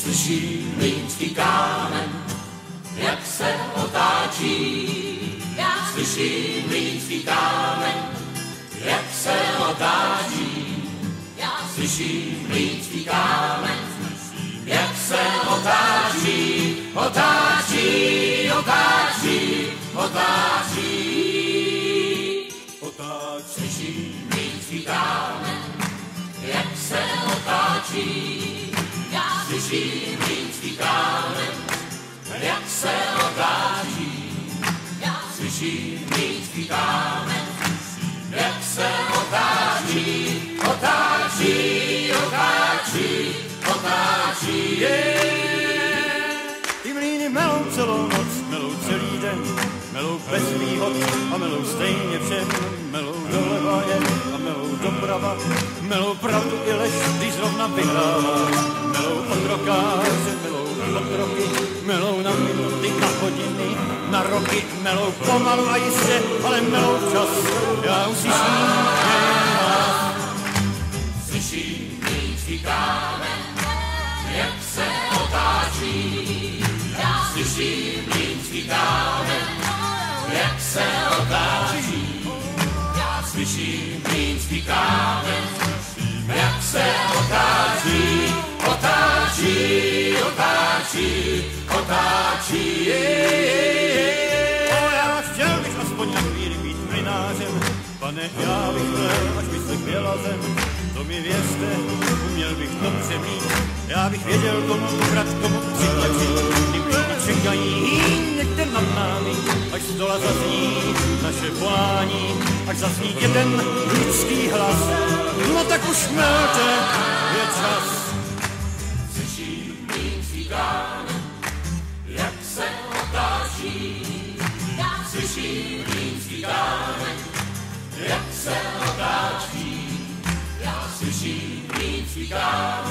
slyším mlínský kámen, jak se otáčí. Já slyším mlínský kámen, jak se otáčí. Já slyším mlínský kámen, jak se otáčí, otáčí, otáčí, otáčí. Otáčí, slyším mlínský kámen, jak se otáčí. Mlínský kámen, jak se otáčí. Slyším mlínský kámen, jak se otáčí, otáčí, otáčí, otáčí. Ty mlíny melou celou noc, melou celý den, melou bez výhod a melou stejně všem, melou a doprava, melou pravdu i lež, když zrovna vyhrává, melou otrokáře, melou otroky, melou na minuty, na hodiny, na roky, melou pomalu a jistě, ale melou čas, já jen hlas. Slyším mlínský kámen, jak se otáčí. Já slyším mlínský kámen, jak se otáčí. Slyším mlínský kámen, jak se otáčí, otáčí, otáčí, otáčí. O, já chtěl bych aspoň na chvíli být mlinářem, pane, já bych měl, až by se chvěla zem, to mi věřte, uměl bych dobře mít, já bych věděl, komu ubrat, komu přitlačit, ty mlíny čekají někde nad námi, až z dola zazní naše volání, až zazní jeden lidský hlas, no tak už melte, je čas. Slyším kámen, jak se otáčí. Slyším mlínský kámen, jak se otáčí. Já slyším mlínský kámen,